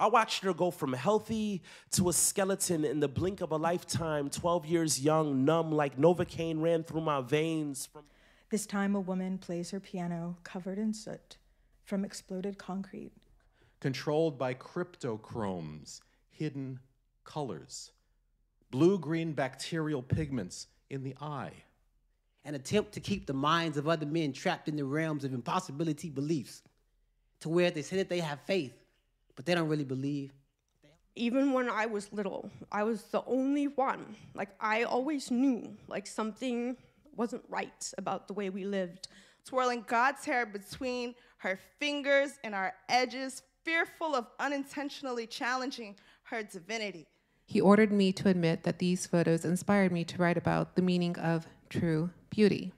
I watched her go from healthy to a skeleton in the blink of a lifetime, 12 years young, numb, like Novocaine ran through my veins. From This time, a woman plays her piano covered in soot from exploded concrete. controlled by cryptochromes, hidden colors, blue green bacterial pigments in the eye. An attempt to keep the minds of other men trapped in the realms of impossibility beliefs, to where they say that they have faith, but they don't really believe. even when I was little, I was the only one. Like, I always knew, like, something wasn't right about the way we lived. twirling God's hair between her fingers and our edges, fearful of unintentionally challenging her divinity. He ordered me to admit that these photos inspired me to write about the meaning of true beauty.